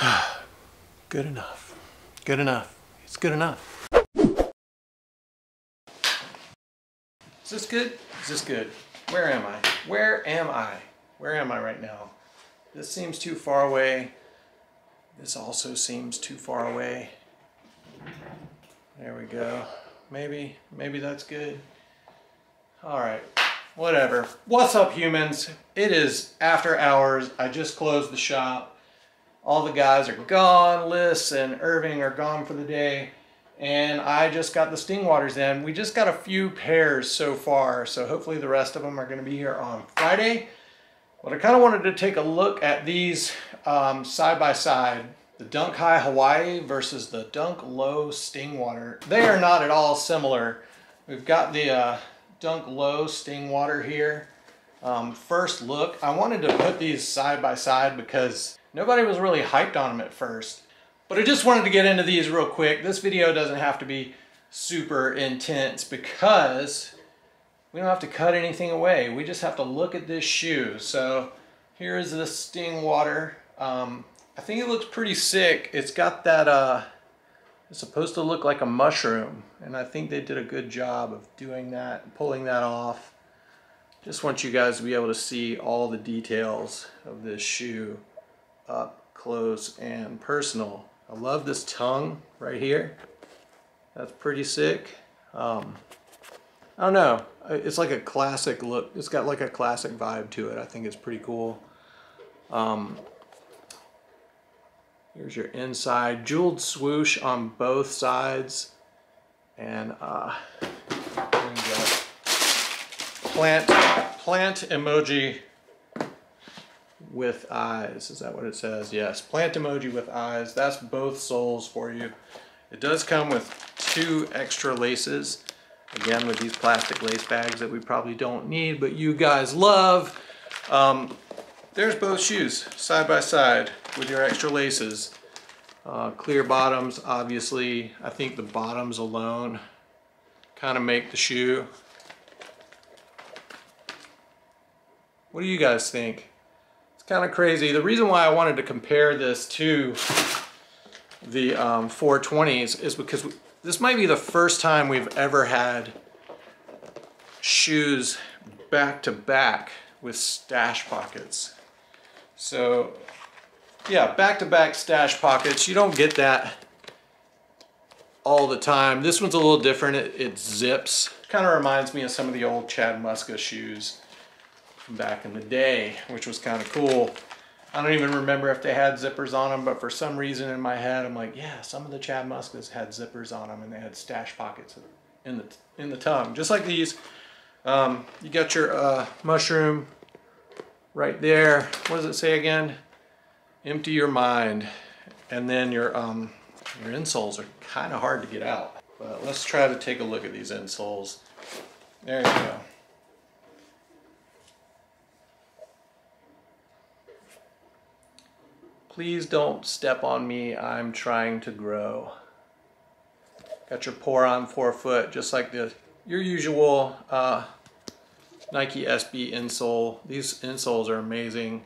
good enough. Good enough. It's good enough. Is this good? Is this good? Where am I? Where am I? Where am I right now? This seems too far away. This also seems too far away. There we go. Maybe, maybe that's good. All right, whatever. What's up humans? It is after hours. I just closed the shop. All the guys are gone. Liz and Irving are gone for the day. And I just got the Stingwaters in. We just got a few pairs so far. So hopefully the rest of them are gonna be here on Friday. But I kind of wanted to take a look at these um, side by side. The Dunk High Hawaii versus the Dunk Low Stingwater. They are not at all similar. We've got the uh, Dunk Low Stingwater here. Um, first look, I wanted to put these side by side because nobody was really hyped on them at first. But I just wanted to get into these real quick. This video doesn't have to be super intense because we don't have to cut anything away. We just have to look at this shoe. So here's the Stingwater. Um, I think it looks pretty sick. It's got that, uh, it's supposed to look like a mushroom. And I think they did a good job of doing that, pulling that off. Just want you guys to be able to see all the details of this shoe up close and personal. I love this tongue right here. That's pretty sick. Um, I don't know. It's like a classic look. It's got like a classic vibe to it. I think it's pretty cool. Um, here's your inside. Jeweled swoosh on both sides. And uh, plant, plant emoji with eyes. Is that what it says? Yes, plant emoji with eyes. That's both soles for you. It does come with two extra laces. Again, with these plastic lace bags that we probably don't need, but you guys love. Um, there's both shoes, side by side, with your extra laces. Uh, clear bottoms, obviously. I think the bottoms alone kind of make the shoe. What do you guys think? It's kind of crazy. The reason why I wanted to compare this to the um, 420s is because we, this might be the first time we've ever had shoes back to back with stash pockets. So yeah, back to back stash pockets. You don't get that all the time. This one's a little different. It, it zips. Kind of reminds me of some of the old Chad Muska shoes back in the day, which was kind of cool. I don't even remember if they had zippers on them, but for some reason in my head, I'm like, yeah, some of the Chad Muskas had zippers on them and they had stash pockets in the, in the tongue, just like these. Um, you got your uh, mushroom right there. What does it say again? Empty your mind. And then your, um, your insoles are kind of hard to get out. But let's try to take a look at these insoles. There you go. Please don't step on me, I'm trying to grow. Got your pour on forefoot, just like the your usual uh, Nike SB insole. These insoles are amazing.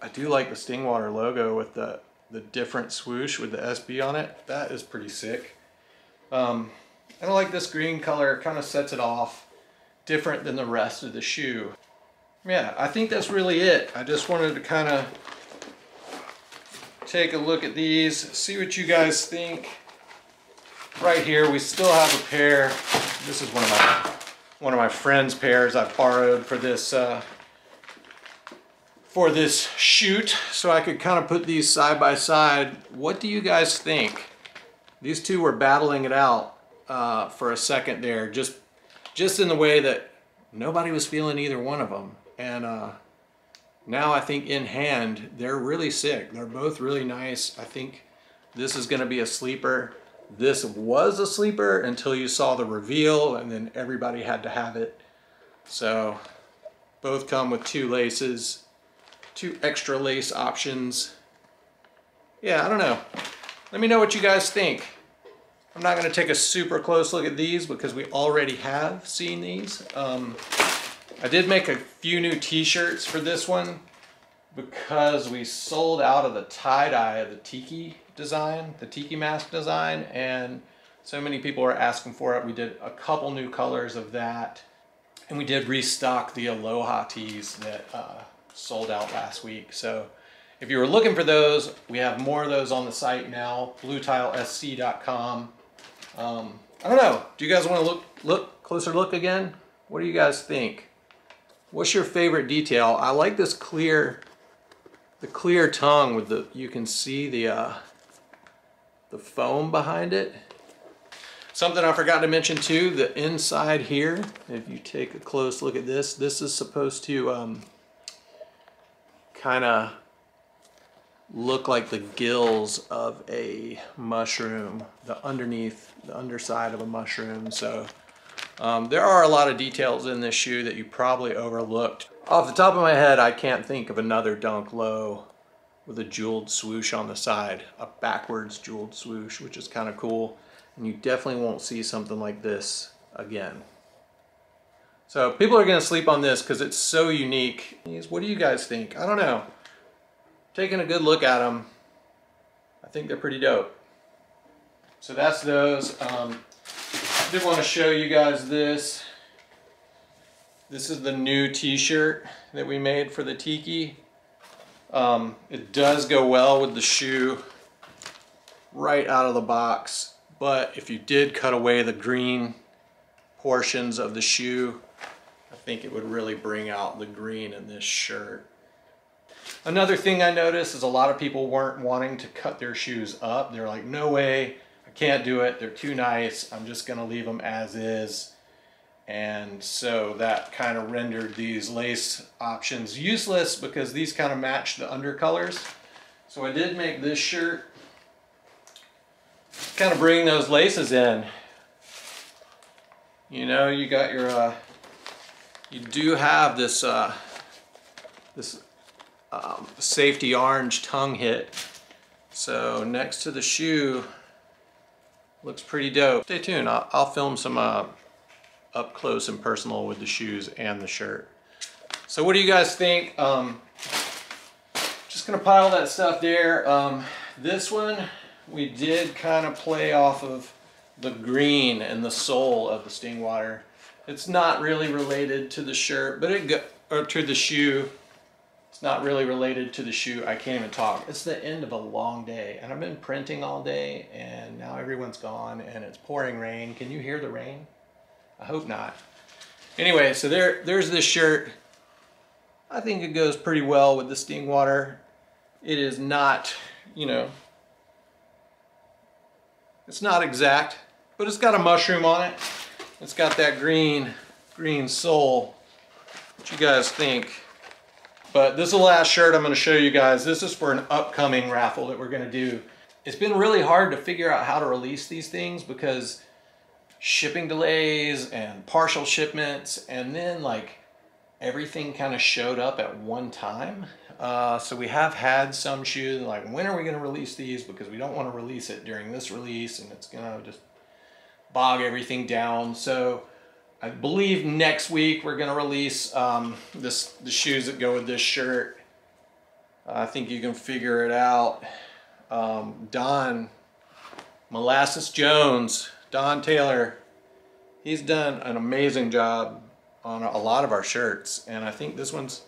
I do like the Stingwater logo with the, the different swoosh with the SB on it. That is pretty sick. Um, I like this green color, kind of sets it off different than the rest of the shoe. Yeah, I think that's really it. I just wanted to kind of take a look at these, see what you guys think. Right here, we still have a pair. This is one of my one of my friend's pairs I've borrowed for this uh, for this shoot, so I could kind of put these side by side. What do you guys think? These two were battling it out uh, for a second there, just just in the way that nobody was feeling either one of them, and. Uh, now I think in hand, they're really sick. They're both really nice. I think this is gonna be a sleeper. This was a sleeper until you saw the reveal and then everybody had to have it. So both come with two laces, two extra lace options. Yeah, I don't know. Let me know what you guys think. I'm not gonna take a super close look at these because we already have seen these. Um, I did make a few new t-shirts for this one. because we sold out of the tie-dye of the tiki design, the tiki mask design, and so many people were asking for it. We did a couple new colors of that, and we did restock the Aloha tees that uh, sold out last week. So if you were looking for those, we have more of those on the site now, bluetilesc.com. Um, I don't know. Do you guys want to look look closer look again? What do you guys think? What's your favorite detail? I like this clear, the clear tongue with the, you can see the, uh, the foam behind it. Something I forgot to mention too, the inside here, if you take a close look at this, this is supposed to um, kind of look like the gills of a mushroom, the underneath, the underside of a mushroom. So um, there are a lot of details in this shoe that you probably overlooked. Off the top of my head, I can't think of another Dunk Low with a jeweled swoosh on the side, a backwards jeweled swoosh, which is kind of cool. And you definitely won't see something like this again. So people are gonna sleep on this because it's so unique. What do you guys think? I don't know taking a good look at them, I think they're pretty dope. So that's those. Um, did want to show you guys this. This is the new t-shirt that we made for the Tiki. Um, it does go well with the shoe right out of the box. But if you did cut away the green portions of the shoe, I think it would really bring out the green in this shirt. Another thing I noticed is a lot of people weren't wanting to cut their shoes up. They're like, no way, I can't do it. They're too nice. I'm just gonna leave them as is. And so that kind of rendered these lace options useless because these kind of match the undercolors. So I did make this shirt, kind of bring those laces in. You know, you got your, uh, you do have this, uh, this um, safety orange tongue hit. So next to the shoe, looks pretty dope. Stay tuned, I'll, I'll film some uh, up close and personal with the shoes and the shirt. So what do you guys think? Um, just gonna pile that stuff there. Um, this one, we did kind of play off of the green and the sole of the Stingwater. It's not really related to the shirt, but it go, or to the shoe, it's not really related to the shoe. I can't even talk. It's the end of a long day and I've been printing all day and everyone's gone and it's pouring rain. Can you hear the rain? I hope not. Anyway, so there, there's this shirt. I think it goes pretty well with the Stingwater. It is not, you know, it's not exact, but it's got a mushroom on it. It's got that green, green sole. What you guys think? But this is the last shirt I'm gonna show you guys. This is for an upcoming raffle that we're gonna do. It's been really hard to figure out how to release these things because shipping delays and partial shipments and then like everything kind of showed up at one time. Uh, so we have had some shoes like when are we going to release these because we don't want to release it during this release and it's going to just bog everything down. So I believe next week we're going to release um, this the shoes that go with this shirt. I think you can figure it out. Um, Don Molasses Jones, Don Taylor, he's done an amazing job on a lot of our shirts, and I think this one's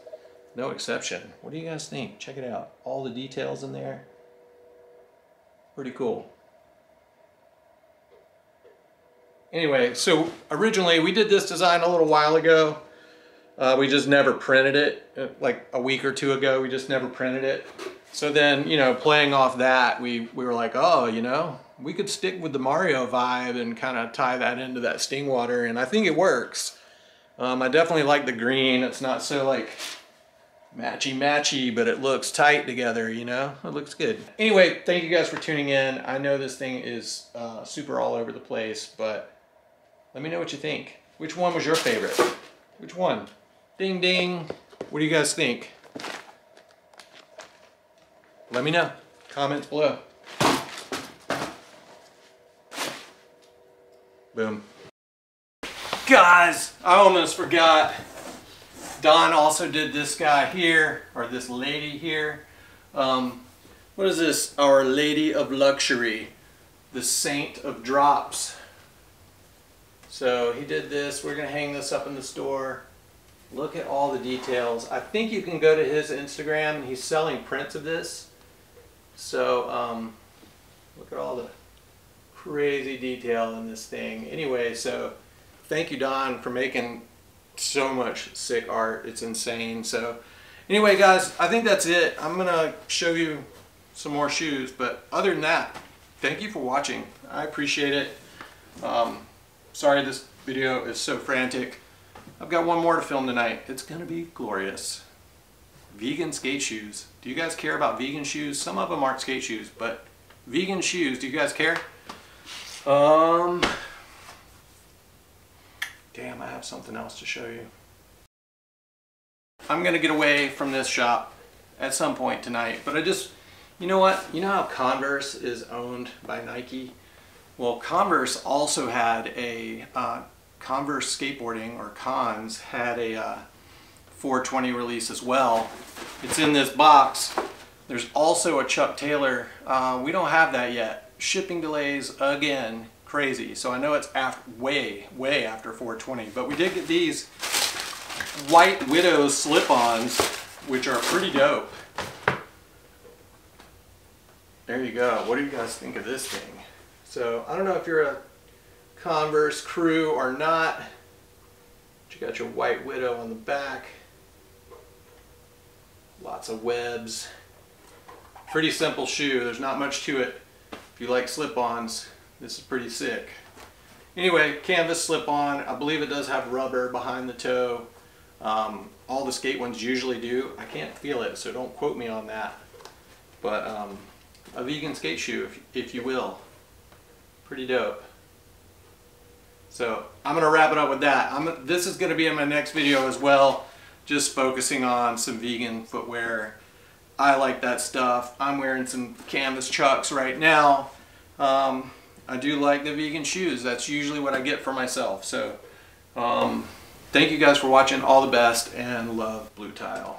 no exception. What do you guys think? Check it out. All the details in there. Pretty cool. Anyway, so originally we did this design a little while ago. Uh, we just never printed it, uh, like a week or two ago, we just never printed it. So then, you know, playing off that, we, we were like, oh, you know, we could stick with the Mario vibe and kind of tie that into that Stingwater, and I think it works. Um, I definitely like the green. It's not so like matchy matchy, but it looks tight together, you know? It looks good. Anyway, thank you guys for tuning in. I know this thing is uh, super all over the place, but let me know what you think. Which one was your favorite? Which one? Ding ding. What do you guys think? Let me know. Comments below. Boom. Guys, I almost forgot. Don also did this guy here, or this lady here. Um, what is this? Our Lady of Luxury, the Saint of Drops. So he did this. We're gonna hang this up in the store. Look at all the details. I think you can go to his Instagram. He's selling prints of this. So um, look at all the crazy detail in this thing. Anyway, so thank you, Don, for making so much sick art. It's insane. So anyway, guys, I think that's it. I'm gonna show you some more shoes, but other than that, thank you for watching. I appreciate it. Um, sorry this video is so frantic. I've got one more to film tonight. It's gonna be glorious. Vegan skate shoes. Do you guys care about vegan shoes? Some of them aren't skate shoes, but vegan shoes, do you guys care? Um, damn, I have something else to show you. I'm gonna get away from this shop at some point tonight, but I just, you know what? You know how Converse is owned by Nike? Well, Converse also had a, uh, Converse Skateboarding, or Cons, had a uh, 420 release as well. It's in this box. There's also a Chuck Taylor. Uh, we don't have that yet. Shipping delays, again, crazy. So I know it's after, way, way after 420, but we did get these White Widow slip-ons, which are pretty dope. There you go. What do you guys think of this thing? So I don't know if you're a Converse crew or not. But you got your White Widow on the back. Lots of webs. Pretty simple shoe. There's not much to it. If you like slip-ons, this is pretty sick. Anyway, canvas slip-on. I believe it does have rubber behind the toe. Um, all the skate ones usually do. I can't feel it, so don't quote me on that. But um, a vegan skate shoe, if, if you will. Pretty dope. So I'm gonna wrap it up with that. I'm, this is gonna be in my next video as well, just focusing on some vegan footwear. I like that stuff. I'm wearing some canvas chucks right now. Um, I do like the vegan shoes. That's usually what I get for myself. So um, thank you guys for watching. All the best and love Bluetile.